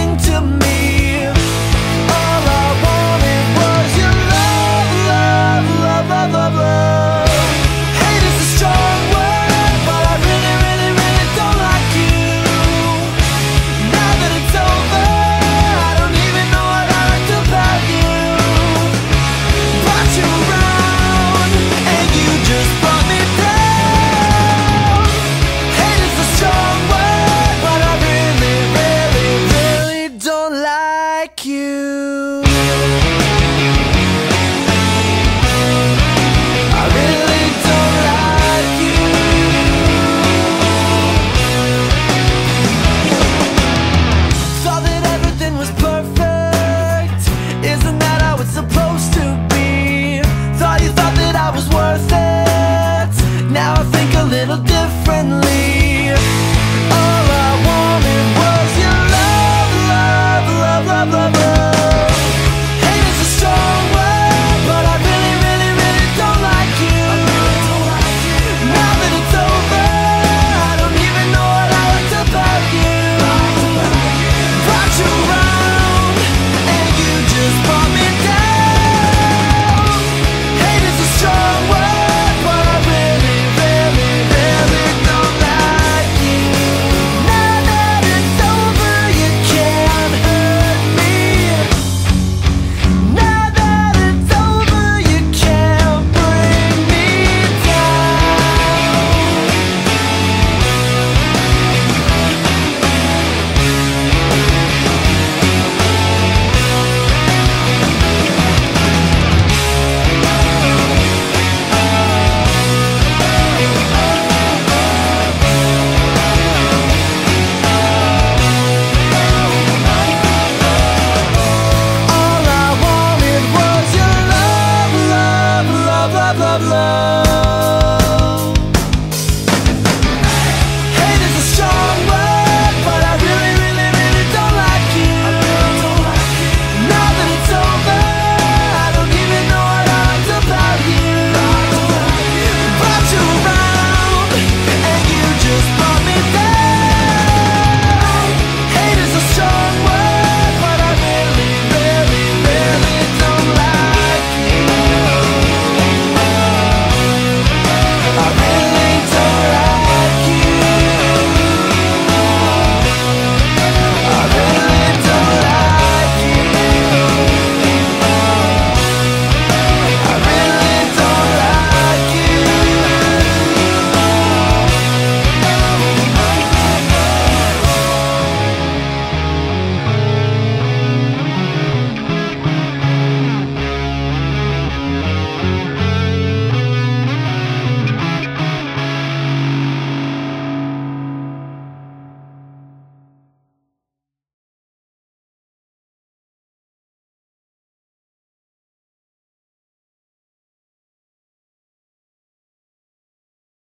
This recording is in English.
nothing to me.